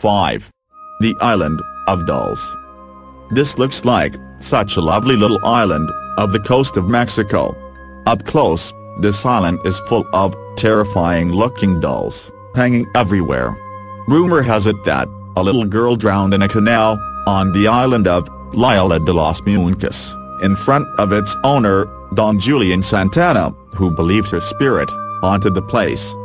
5. The Island of Dolls. This looks like such a lovely little island of the coast of Mexico. Up close, this island is full of terrifying-looking dolls, hanging everywhere. Rumor has it that a little girl drowned in a canal on the island of La Isla de las Muñecas, in front of its owner, Don Julian Santana, who believed her spirit haunted the place.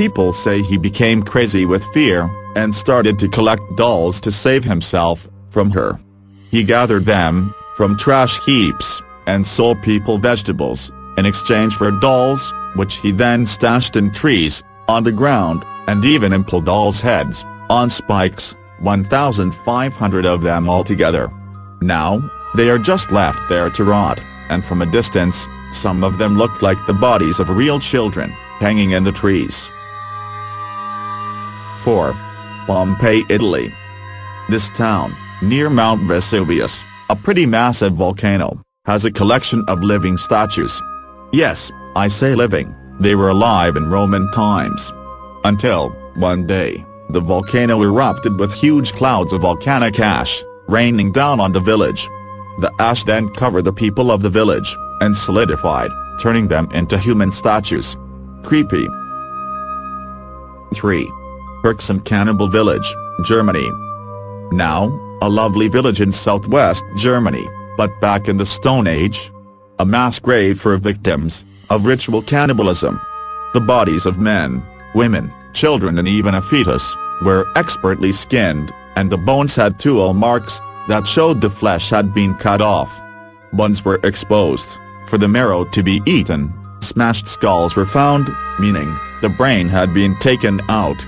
People say he became crazy with fear, and started to collect dolls to save himself from her. He gathered them from trash heaps, and sold people vegetables, in exchange for dolls, which he then stashed in trees, on the ground, and even impaled dolls' heads, on spikes, 1,500 of them altogether. Now, they are just left there to rot, and from a distance, some of them look like the bodies of real children, hanging in the trees. 4. Pompeii, Italy. This town, near Mount Vesuvius, a pretty massive volcano, has a collection of living statues. Yes, I say living, they were alive in Roman times. Until, one day, the volcano erupted with huge clouds of volcanic ash, raining down on the village. The ash then covered the people of the village, and solidified, turning them into human statues. Creepy. 3. Herxheim Cannibal Village, Germany. Now, a lovely village in southwest Germany, but back in the Stone Age. A mass grave for victims of ritual cannibalism. The bodies of men, women, children and even a fetus, were expertly skinned, and the bones had tool marks that showed the flesh had been cut off. Bones were exposed, for the marrow to be eaten. Smashed skulls were found, meaning, the brain had been taken out.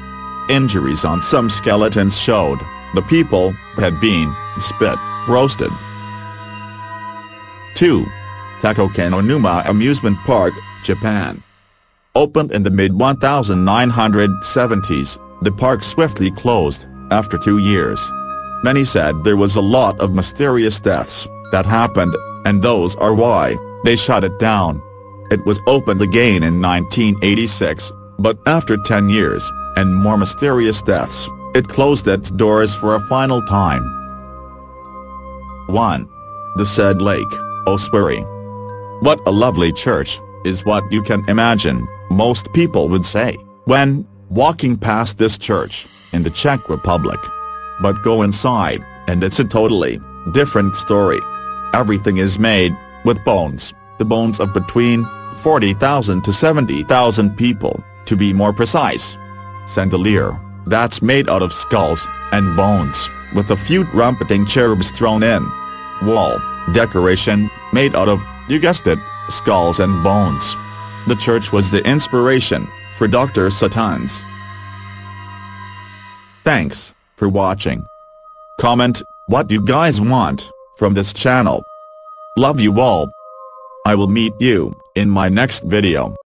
Injuries on some skeletons showed, the people had been spit, roasted. 2. Takakanonuma Amusement Park, Japan. Opened in the mid-1970s, the park swiftly closed, after two years. Many said there was a lot of mysterious deaths that happened, and those are why they shut it down. It was opened again in 1986, but after 10 years, and more mysterious deaths, it closed its doors for a final time. 1. The said lake, Ospuri. What a lovely church, is what you can imagine, most people would say, when walking past this church, in the Czech Republic. But go inside, and it's a totally different story. Everything is made with bones, the bones of between 40,000 to 70,000 people, to be more precise. Chandelier, that's made out of skulls and bones, with a few trumpeting cherubs thrown in. Wall, decoration, made out of, you guessed it, skulls and bones. The church was the inspiration for Dr. Satan's. Thanks for watching. Comment what you guys want from this channel. Love you all. I will meet you in my next video.